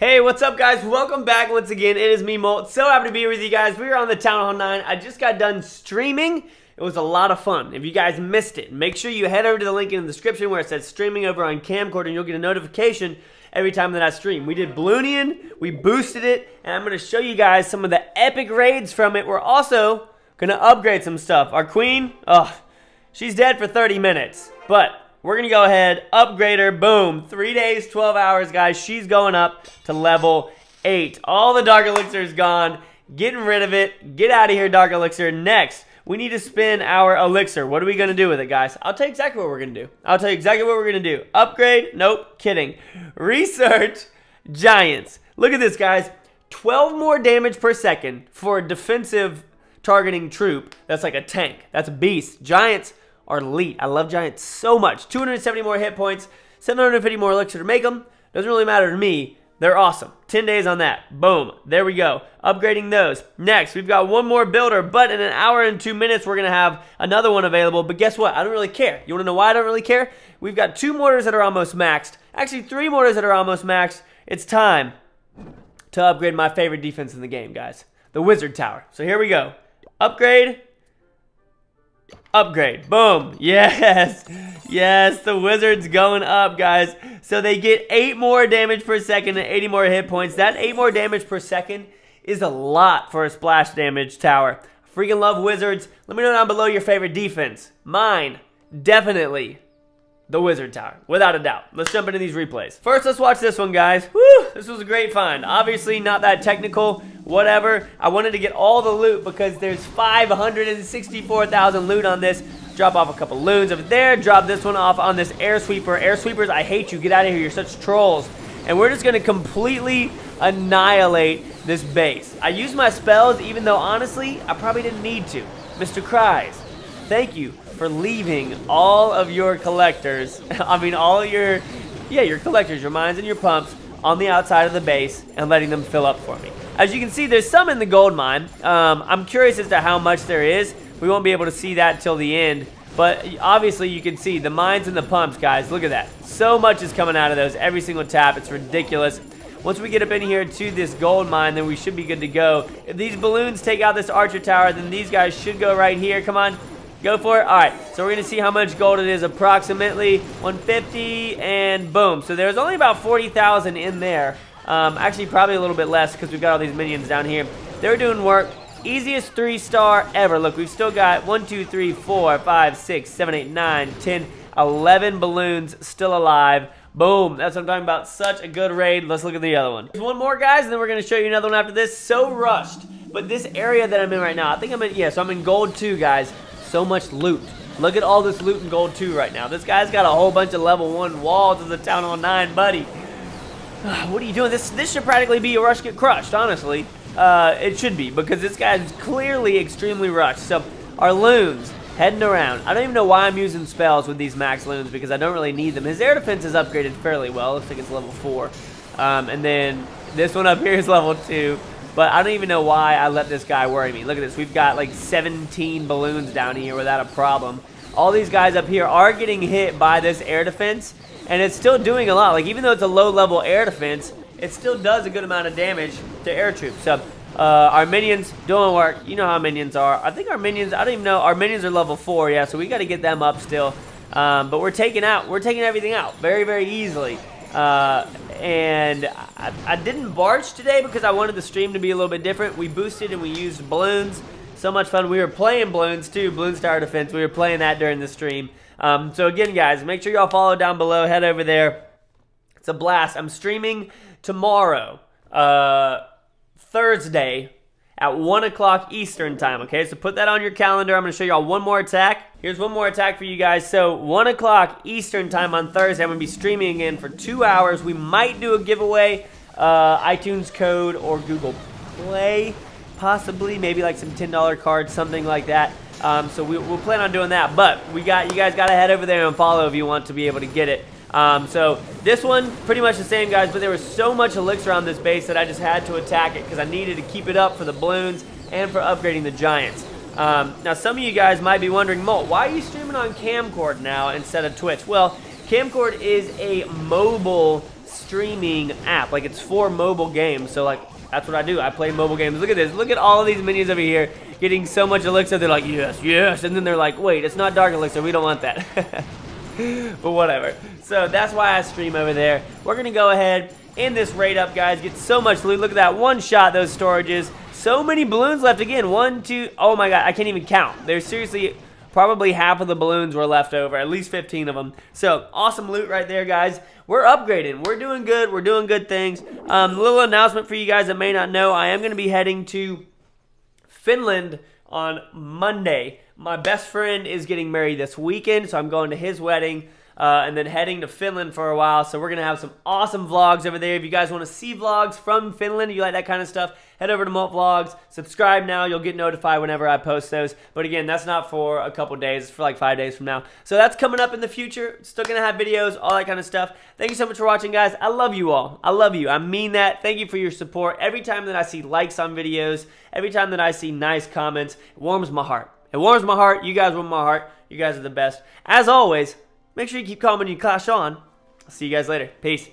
Hey, what's up guys? Welcome back once again. It is me, Molt. So happy to be with you guys. We are on the Town Hall 9. I just got done streaming. It was a lot of fun. If you guys missed it, make sure you head over to the link in the description where it says streaming over on Camcord and you'll get a notification every time that I stream. We did Balloonion, we boosted it, and I'm going to show you guys some of the epic raids from it. We're also going to upgrade some stuff. Our queen, oh, she's dead for 30 minutes, but we're going to go ahead, upgrade her, boom. Three days, 12 hours, guys. She's going up to level 8. All the Dark Elixir is gone. Getting rid of it. Get out of here, Dark Elixir. Next, we need to spin our elixir. What are we going to do with it, guys? I'll tell you exactly what we're going to do. I'll tell you exactly what we're going to do. Upgrade? Nope, kidding. Research giants. Look at this, guys. 12 more damage per second for a defensive targeting troop. That's like a tank. That's a beast. Giants are elite. I love giants so much. 270 more hit points, 750 more elixir to make them. Doesn't really matter to me. They're awesome. 10 days on that. Boom. There we go. Upgrading those. Next, we've got one more builder, but in an hour and two minutes, we're going to have another one available. But guess what? I don't really care. You want to know why I don't really care? We've got two mortars that are almost maxed. Actually, three mortars that are almost maxed. It's time to upgrade my favorite defense in the game, guys. The Wizard Tower. So here we go. Upgrade. Upgrade. Boom. Yes. Yes, the Wizard's going up, guys. So they get 8 more damage per second and 80 more hit points. That 8 more damage per second is a lot for a splash damage tower. Freaking love Wizards. Let me know down below your favorite defense. Mine, definitely the Wizard Tower, without a doubt. Let's jump into these replays. First, let's watch this one, guys. This was a great find. Obviously, not that technical, whatever. I wanted to get all the loot because there's 564,000 loot on this. Drop off a couple loons over there. Drop this one off on this air sweeper. Air sweepers, I hate you. Get out of here. You're such trolls. And we're just going to completely annihilate this base. I used my spells, even though, honestly, I probably didn't need to. Mr. Cries, thank you for leaving all of your collectors, I mean all your, yeah, your collectors, your mines and your pumps on the outside of the base and letting them fill up for me. As you can see, there's some in the gold mine. Um, I'm curious as to how much there is. We won't be able to see that till the end. But obviously you can see the mines and the pumps, guys. Look at that. So much is coming out of those every single tap. It's ridiculous. Once we get up in here to this gold mine, then we should be good to go. If these balloons take out this archer tower, then these guys should go right here. Come on. Go for it. All right, so we're to see how much gold it is, approximately 150, and boom. So there's only about 40,000 in there. Um, actually, probably a little bit less because we've got all these minions down here. They're doing work. Easiest three star ever. Look, we've still got 1, 2, 3, 4, 5, 6, 7, 8, 9, 10, 11 balloons still alive. Boom. That's what I'm talking about. Such a good raid. Let's look at the other one. One more, guys, and then we're going to show you another one after this. So rushed. But this area that I'm in right now, I think I'm in, yeah, so I'm in gold 2, guys so much loot. Look at all this loot in gold 2 right now. This guy's got a whole bunch of level 1 walls of the Town Hall 9, buddy. what are you doing? This this should practically be a rush get crushed, honestly. Uh, it should be, because this guy's clearly extremely rushed. So, our loons, heading around. I don't even know why I'm using spells with these max loons, because I don't really need them. His air defense is upgraded fairly well. Looks like it's level 4. Um, and then this one up here is level 2. But I don't even know why I let this guy worry me. Look at this. We've got like 17 balloons down here without a problem. All these guys up here are getting hit by this air defense. And it's still doing a lot. Like even though it's a low level air defense, it still does a good amount of damage to air troops. So uh, our minions doing work. You know how minions are. I think our minions, I don't even know. Our minions are level 4. Yeah, so we got to get them up still. Um, but we're taking out, we're taking everything out very, very easily. Uh, and I, I, didn't barch today because I wanted the stream to be a little bit different. We boosted and we used balloons. So much fun. We were playing Bloons too, Bloons Tower Defense. We were playing that during the stream. Um, so again, guys, make sure y'all follow down below. Head over there. It's a blast. I'm streaming tomorrow, uh, Thursday, at 1 o'clock Eastern time, okay? So put that on your calendar. I'm going to show y'all one more attack. Here's one more attack for you guys. So 1 o'clock Eastern time on Thursday, I'm going to be streaming again for two hours. We might do a giveaway, uh, iTunes code or Google Play, possibly. Maybe like some $10 cards, something like that. Um, so we, will plan on doing that. But we got you guys got to head over there and follow if you want to be able to get it. Um, so this one, pretty much the same, guys, but there was so much elixir on this base that I just had to attack it because I needed to keep it up for the balloons and for upgrading the giants. Um, now, some of you guys might be wondering, Molt, why are you streaming on Camcord now instead of Twitch? Well, Camcord is a mobile streaming app. Like it's for mobile games. So like that's what I do. I play mobile games. Look at this. Look at all of these minions over here getting so much elixir. They're like, yes, yes. And then they're like, wait, it's not dark elixir. We don't want that. but whatever. So that's why I stream over there. We're going to go ahead in this raid up, guys. Get so much loot. Look at that. One shot, those storages. So many balloons left again. One, two, oh my god. I can't even count. There's seriously probably half of the balloons were left over. At least 15 of them. So awesome loot right there, guys. We're upgrading. We're doing good. We're doing good things. Um, little announcement for you guys that may not know. I am going to be heading to Finland on Monday. My best friend is getting married this weekend, so I'm going to his wedding uh, and then heading to Finland for a while. So we're to have some awesome vlogs over there. If you guys want to see vlogs from Finland, you like that kind of stuff, head over to Molt Vlogs. Subscribe now. You'll get notified whenever I post those. But again, that's not for a couple days. It's for like five days from now. So that's coming up in the future. Still to have videos, all that kind of stuff. Thank you so much for watching, guys. I love you all. I love you. I mean that. Thank you for your support. Every time that I see likes on videos, every time that I see nice comments, it warms my heart. It warms my heart. You guys warm my heart. You guys are the best. As always, Make sure you keep commenting you Clash on. I'll see you guys later. Peace.